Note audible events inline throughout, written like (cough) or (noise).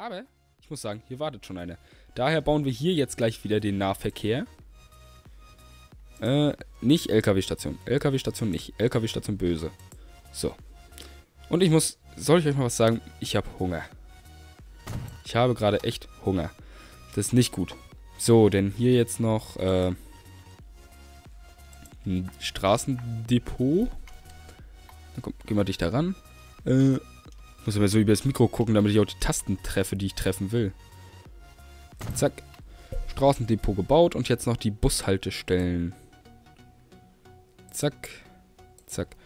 Aber ich muss sagen, hier wartet schon eine. Daher bauen wir hier jetzt gleich wieder den Nahverkehr. Äh, nicht LKW-Station. LKW-Station nicht. LKW-Station böse. So. Und ich muss, soll ich euch mal was sagen? Ich habe Hunger. Ich habe gerade echt Hunger. Das ist nicht gut. So, denn hier jetzt noch äh, ein Straßendepot. Dann komm, gehen wir dich da ran. Äh, muss aber so über das Mikro gucken, damit ich auch die Tasten treffe, die ich treffen will. Zack. Straßendepot gebaut und jetzt noch die Bushaltestellen. Zack. Zack.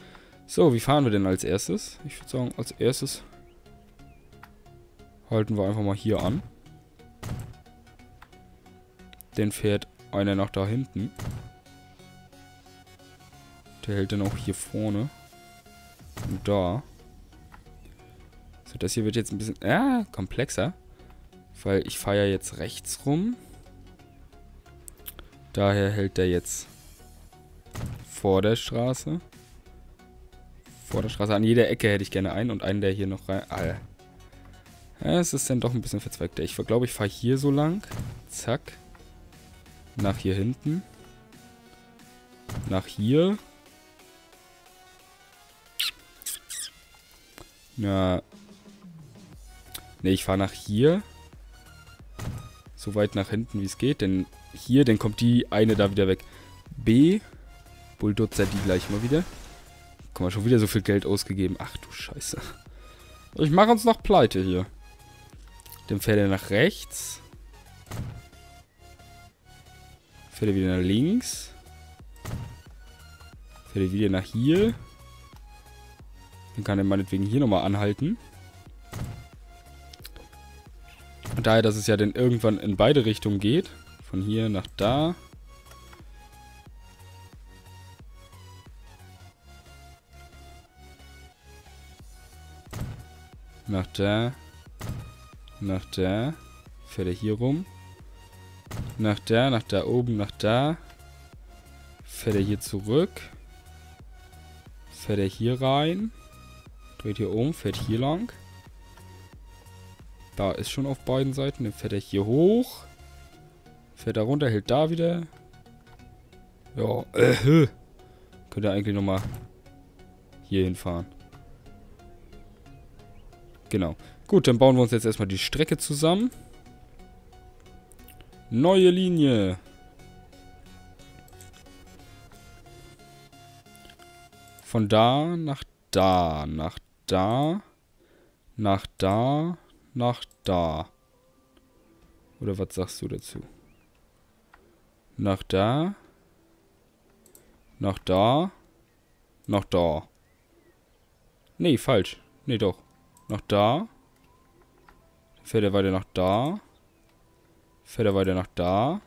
So, wie fahren wir denn als erstes? Ich würde sagen, als erstes halten wir einfach mal hier an. Den fährt einer nach da hinten. Der hält dann auch hier vorne. Und da. So, das hier wird jetzt ein bisschen äh, komplexer. Weil ich fahre ja jetzt rechts rum. Daher hält der jetzt vor der Straße. Vor der Straße. An jeder Ecke hätte ich gerne einen und einen, der hier noch rein... Ah, ja, es ist dann doch ein bisschen verzweigter. Ich glaube, ich fahre hier so lang. Zack. Nach hier hinten. Nach hier. Ja. Ne, ich fahre nach hier. So weit nach hinten, wie es geht. Denn hier, dann kommt die eine da wieder weg. B. Bulldozer die gleich mal wieder. Guck mal, schon wieder so viel Geld ausgegeben. Ach du Scheiße. Ich mache uns noch pleite hier. Dann fährt er nach rechts. Fährt er wieder nach links. Fährt er wieder nach hier. Dann kann er meinetwegen hier nochmal anhalten. Und daher, dass es ja dann irgendwann in beide Richtungen geht. Von hier nach da. Nach da. Nach da. Fährt er hier rum. Nach da, nach da oben, nach da. Fährt er hier zurück. Fährt er hier rein. Dreht hier um, fährt hier lang. Da ist schon auf beiden Seiten. Dann fährt er hier hoch. Fährt er runter, hält da wieder. Ja, äh, könnte eigentlich nochmal hier hinfahren. Genau. Gut, dann bauen wir uns jetzt erstmal die Strecke zusammen. Neue Linie. Von da nach da, nach da, nach da, nach da. Oder was sagst du dazu? Nach da, nach da, nach da. Nee, falsch. Nee, doch. Nach da, Fährt er weiter nach da. Fährt er weiter nach da.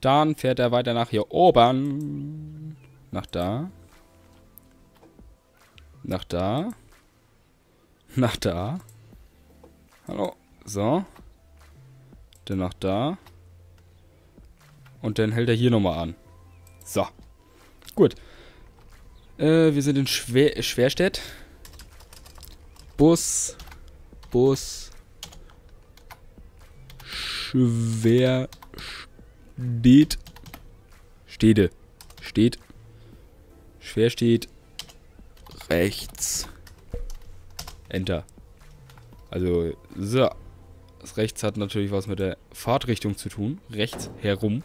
Dann fährt er weiter nach hier oben. Nach da. Nach da. Nach da. Hallo. So. Dann nach da. Und dann hält er hier nochmal an. So. Gut. Äh, wir sind in Schwer Schwerstedt. Bus Bus schwer steht Stede steht schwer steht rechts Enter also so das rechts hat natürlich was mit der Fahrtrichtung zu tun rechts herum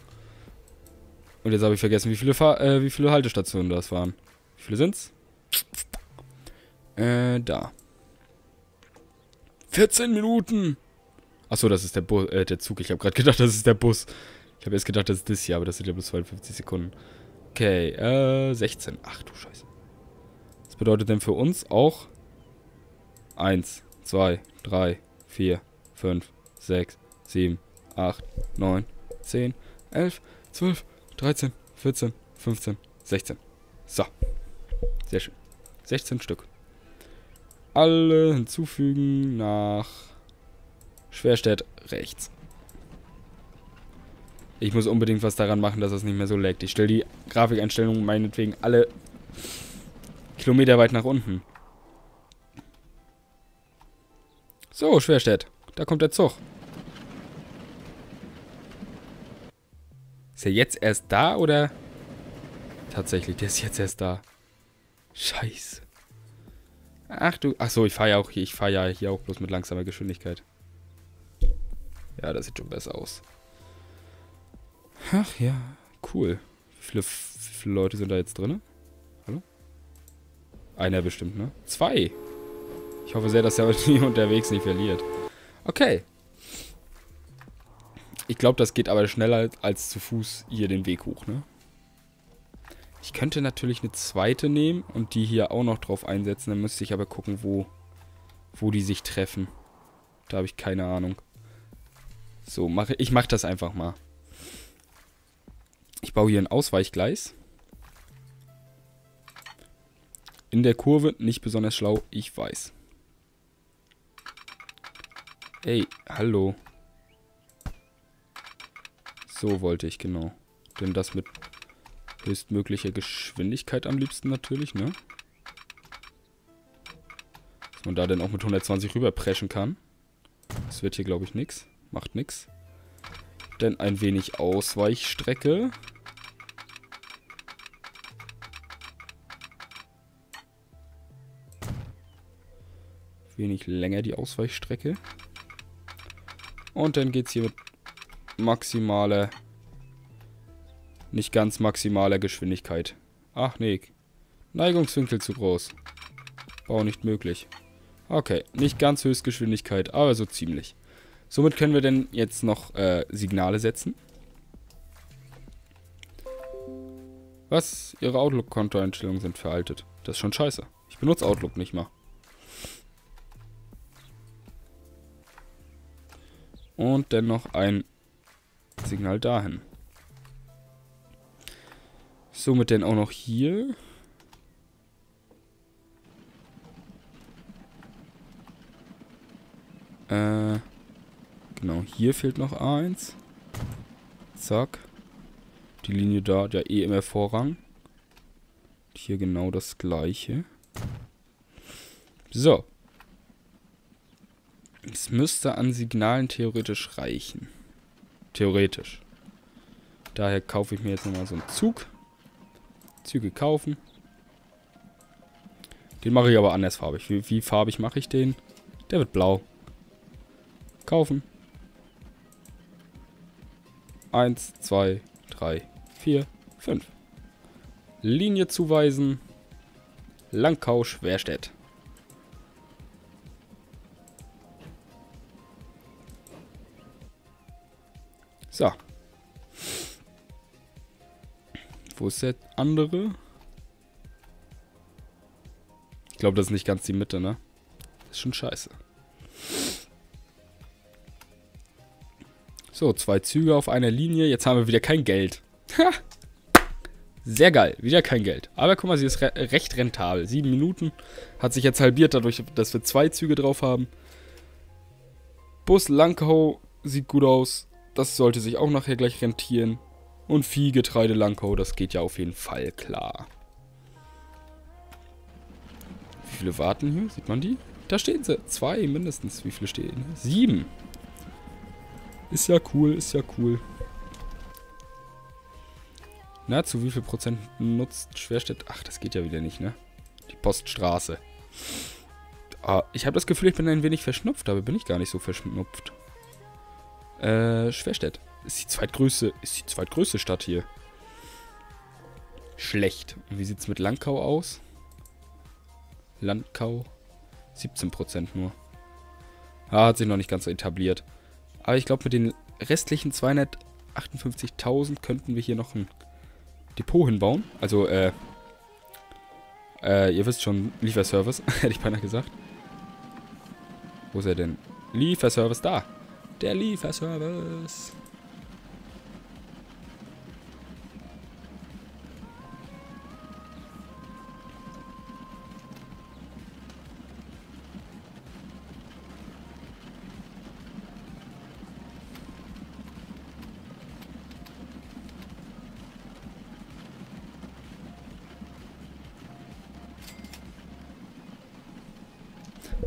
und jetzt habe ich vergessen wie viele Fahr äh, wie viele Haltestationen das waren wie viele sind's äh da 14 Minuten. Achso, das ist der, Bu äh, der Zug. Ich habe gerade gedacht, das ist der Bus. Ich habe erst gedacht, das ist das hier, aber das sind ja bloß 52 Sekunden. Okay, äh, 16. Ach du Scheiße. Das bedeutet denn für uns auch 1, 2, 3, 4, 5, 6, 7, 8, 9, 10, 11, 12, 13, 14, 15, 16. So. Sehr schön. 16 Stück alle hinzufügen nach Schwerstedt rechts. Ich muss unbedingt was daran machen, dass es nicht mehr so laggt. Ich stelle die Grafikeinstellungen meinetwegen alle Kilometer weit nach unten. So, Schwerstedt. Da kommt der Zug. Ist er jetzt erst da oder? Tatsächlich, der ist jetzt erst da. Scheiße. Ach du. Ach so, ich fahre ja auch hier. Ich fahre ja hier auch bloß mit langsamer Geschwindigkeit. Ja, das sieht schon besser aus. Ach ja, cool. Wie viele, wie viele Leute sind da jetzt drin? Hallo? Einer bestimmt, ne? Zwei. Ich hoffe sehr, dass er die (laughs) unterwegs nicht verliert. Okay. Ich glaube, das geht aber schneller als zu Fuß hier den Weg hoch, ne? Ich könnte natürlich eine zweite nehmen und die hier auch noch drauf einsetzen. Dann müsste ich aber gucken, wo, wo die sich treffen. Da habe ich keine Ahnung. So, mache ich mache das einfach mal. Ich baue hier ein Ausweichgleis. In der Kurve, nicht besonders schlau, ich weiß. Ey, hallo. So wollte ich, genau. Denn das mit höchstmöglicher Geschwindigkeit am liebsten natürlich, ne? Dass man da dann auch mit 120 rüberpreschen kann. Das wird hier, glaube ich, nichts. Macht nichts. Denn ein wenig Ausweichstrecke. Wenig länger die Ausweichstrecke. Und dann geht es hier mit maximaler, nicht ganz maximaler Geschwindigkeit. Ach nee, Neigungswinkel zu groß. Bau nicht möglich. Okay, nicht ganz Höchstgeschwindigkeit, aber so ziemlich. Somit können wir denn jetzt noch äh, Signale setzen. Was? Ihre Outlook-Kontoeinstellungen sind veraltet. Das ist schon scheiße. Ich benutze Outlook nicht mal. Und dann noch ein Signal dahin. Somit dann auch noch hier. Äh, genau, hier fehlt noch eins. Zack. Die Linie da hat ja eh immer Vorrang. Hier genau das gleiche. So. Müsste an Signalen theoretisch reichen. Theoretisch. Daher kaufe ich mir jetzt nochmal so einen Zug. Züge kaufen. Den mache ich aber andersfarbig. Wie, wie farbig mache ich den? Der wird blau. Kaufen. Eins, zwei, drei, vier, fünf. Linie zuweisen. Langkau, Schwerstedt. So. Wo ist der andere? Ich glaube, das ist nicht ganz die Mitte, ne? Ist schon scheiße. So, zwei Züge auf einer Linie. Jetzt haben wir wieder kein Geld. Sehr geil. Wieder kein Geld. Aber guck mal, sie ist re recht rentabel. Sieben Minuten. Hat sich jetzt halbiert, dadurch, dass wir zwei Züge drauf haben. Bus Langkau sieht gut aus. Das sollte sich auch nachher gleich rentieren. Und Vieh, Getreide, Langkau, das geht ja auf jeden Fall klar. Wie viele warten hier? Sieht man die? Da stehen sie. Zwei mindestens. Wie viele stehen? Sieben. Ist ja cool, ist ja cool. Na, zu wie viel Prozent nutzt Schwerstedt? Ach, das geht ja wieder nicht, ne? Die Poststraße. Ah, ich habe das Gefühl, ich bin ein wenig verschnupft, aber bin ich gar nicht so verschnupft. Äh, Schwerstedt. Ist die zweitgrößte, ist die zweitgrößte Stadt hier. Schlecht. Und wie sieht's mit Landkau aus? Landkau. 17% nur. Ah, hat sich noch nicht ganz so etabliert. Aber ich glaube, mit den restlichen 258.000 könnten wir hier noch ein Depot hinbauen. Also, äh, äh, ihr wisst schon, Lieferservice, (laughs) hätte ich beinahe gesagt. Wo ist er denn? Lieferservice da. Der Lieferservice.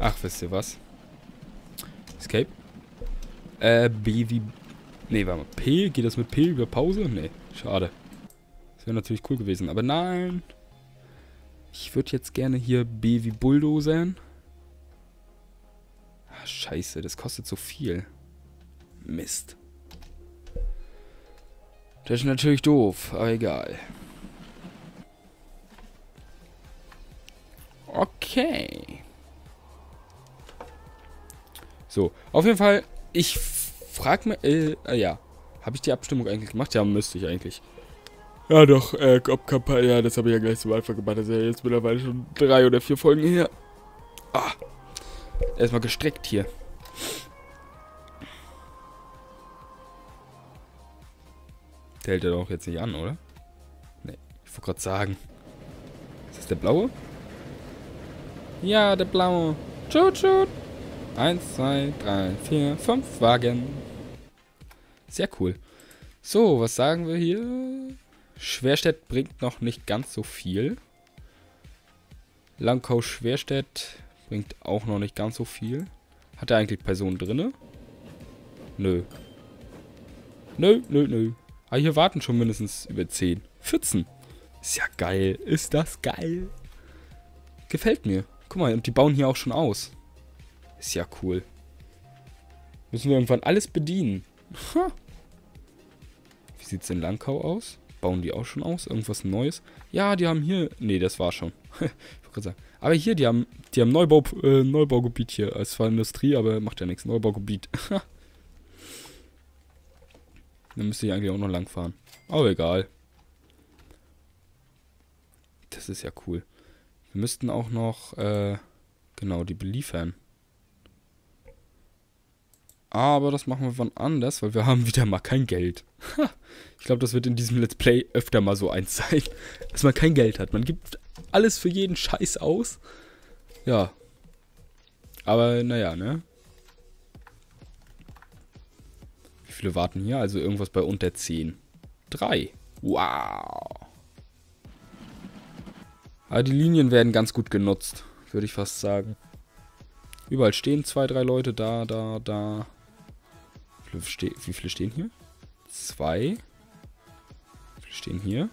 Ach, wisst ihr was? Okay. Äh, B wie... Nee, warte mal. P? Geht das mit P über Pause? Nee, schade. Das wäre natürlich cool gewesen. Aber nein. Ich würde jetzt gerne hier B wie Bulldozern. Ah, scheiße, das kostet so viel. Mist. Das ist natürlich doof, aber egal. Okay. So, auf jeden Fall, ich frag mir, äh, äh ja. Habe ich die Abstimmung eigentlich gemacht? Ja, müsste ich eigentlich. Ja, doch, äh, ob Kampagne, ja, das habe ich ja gleich zum Anfang gemacht. Das ist ja jetzt mittlerweile schon drei oder vier Folgen her. Ah. Erstmal gestreckt hier. Der hält er doch jetzt nicht an, oder? Ne, ich wollte gerade sagen. Ist das der blaue? Ja, der blaue. Tschut, tschut. Eins, zwei, drei, vier, fünf Wagen. Sehr cool. So, was sagen wir hier? Schwerstedt bringt noch nicht ganz so viel. Langkau Schwerstedt bringt auch noch nicht ganz so viel. Hat er eigentlich Personen drinne? Nö. Nö, nö, nö. Aber hier warten schon mindestens über 10. 14. Ist ja geil. Ist das geil. Gefällt mir. Guck mal, und die bauen hier auch schon aus. Ist ja cool. Müssen wir irgendwann alles bedienen. Ha. Wie sieht es in Langkau aus? Bauen die auch schon aus? Irgendwas Neues? Ja, die haben hier... Nee, das war schon. (laughs) aber hier, die haben, die haben Neubau, äh, Neubaugebiet hier. Es war Industrie, aber macht ja nichts. Neubaugebiet. (laughs) Dann müsste ich eigentlich auch noch lang fahren. Aber egal. Das ist ja cool. Wir müssten auch noch, äh, genau, die beliefern. Aber das machen wir wann anders, weil wir haben (laughs) wieder mal kein Geld. ich glaube, das wird in diesem Let's Play öfter mal so eins sein, (laughs) dass man kein Geld hat. Man gibt alles für jeden Scheiß aus. Ja. Aber naja, ne? viele warten hier? Also irgendwas bei unter 10. 3. Wow. Aber die Linien werden ganz gut genutzt, würde ich fast sagen. Überall stehen zwei, drei Leute. Da, da, da. Wie viele, stehen hier? Zwei. Wie viele stehen hier?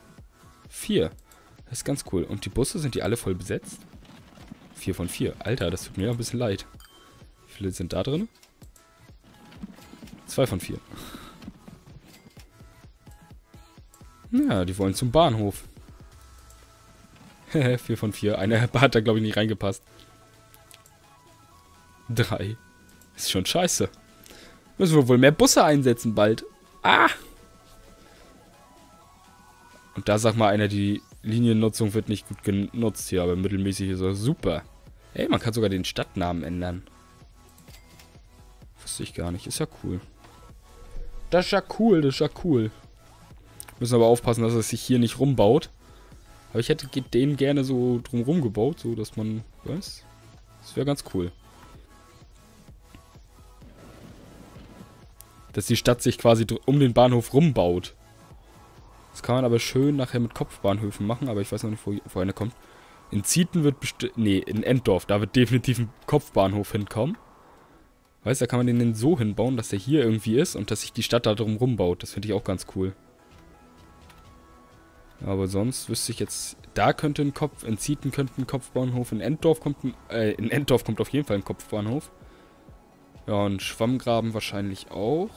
Vier. Das ist ganz cool. Und die Busse, sind die alle voll besetzt? Vier von vier. Alter, das tut mir ein bisschen leid. Wie viele sind da drin? Zwei von vier. Ja, die wollen zum Bahnhof. (laughs) vier von vier. Einer (laughs) hat da, glaube ich, nicht reingepasst. Drei. Ist schon scheiße. Müssen wir wohl mehr Busse einsetzen bald. Ah! Und da sagt mal einer, die Liniennutzung wird nicht gut genutzt hier, aber mittelmäßig ist das super. Ey, man kann sogar den Stadtnamen ändern. Wusste ich gar nicht. Ist ja cool. Das ist ja cool, das ist ja cool. Müssen aber aufpassen, dass es sich hier nicht rumbaut. Aber ich hätte den gerne so drumrum gebaut, so dass man, weiß, das wäre ganz cool. Dass die Stadt sich quasi um den Bahnhof rumbaut. Das kann man aber schön nachher mit Kopfbahnhöfen machen, aber ich weiß noch nicht, wo, wo einer kommt. In Zieten wird bestimmt, nee, in Enddorf, da wird definitiv ein Kopfbahnhof hinkommen. Weißt du, da kann man den so hinbauen, dass der hier irgendwie ist und dass sich die Stadt da drum rumbaut. Das finde ich auch ganz cool. Aber sonst wüsste ich jetzt, da könnte ein Kopf, in Zieten könnte ein Kopfbahnhof, in Enddorf kommt ein, äh, in Enddorf kommt auf jeden Fall ein Kopfbahnhof. Ja, und Schwammgraben wahrscheinlich auch.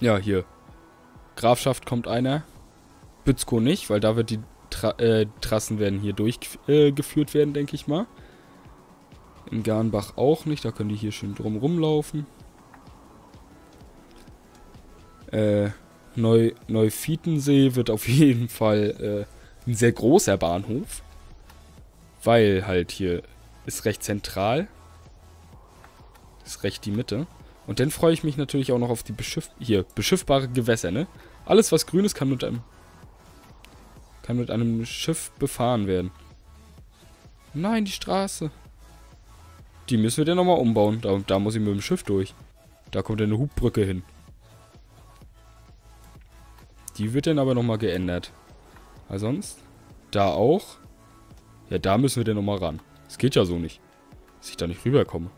Ja, hier. Grafschaft kommt einer. Bützko nicht, weil da wird die Tra äh, Trassen werden hier durchgeführt äh, werden, denke ich mal. In Garnbach auch nicht. Da können die hier schön drum rumlaufen. Äh, Neu Neufietensee wird auf (laughs) jeden Fall äh, ein sehr großer Bahnhof. Weil halt hier ist recht zentral. Ist recht die Mitte. Und dann freue ich mich natürlich auch noch auf die Beschiff hier, beschiffbare Gewässer, ne? Alles, was grün ist, kann mit einem kann mit einem Schiff befahren werden. Nein, die Straße. Die müssen wir dann nochmal umbauen. Da, da muss ich mit dem Schiff durch. Da kommt eine Hubbrücke hin. Die wird dann aber nochmal geändert. Aber sonst? Da auch? Ja, da müssen wir dann nochmal ran. Das geht ja so nicht. Dass ich da nicht rüberkomme.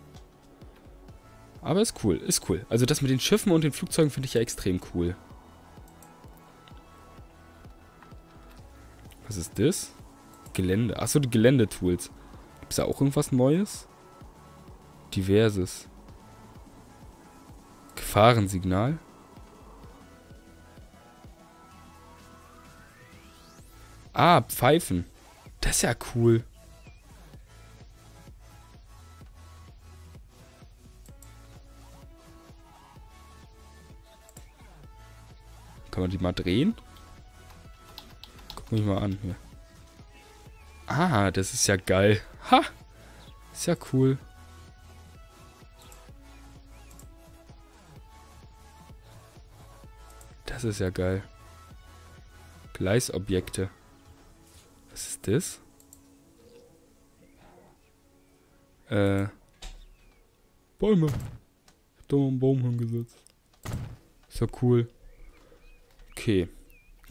Aber ist cool, ist cool. Also das mit den Schiffen und den Flugzeugen finde ich ja extrem cool. Was ist das? Gelände. Achso, die Geländetools. Gibt es da auch irgendwas Neues? Diverses. Gefahrensignal. Ah, Pfeifen. Das ist ja cool. Kann man die mal drehen? Guck mich mal an hier. Ah, das ist ja geil. Ha! Ist ja cool. Das ist ja geil. Gleisobjekte. Was ist das? Äh. Bäume. Ich hab da mal einen Baum hingesetzt. Ist ja cool. Okay.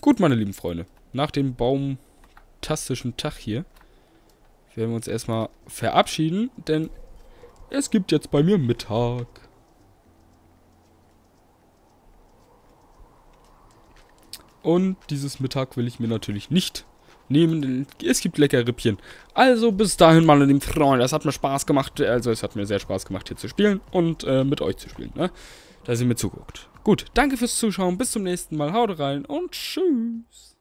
Gut, meine lieben Freunde. Nach dem baumtastischen Tag hier werden wir uns erstmal verabschieden, denn es gibt jetzt bei mir Mittag. Und dieses Mittag will ich mir natürlich nicht nehmen, denn es gibt leckere Rippchen. Also bis dahin, meine lieben Freunde, es hat mir Spaß gemacht, also es hat mir sehr Spaß gemacht hier zu spielen und äh, mit euch zu spielen, ne? Da ihr mir zuguckt. Gut, danke fürs Zuschauen, bis zum nächsten Mal, haut rein und tschüss.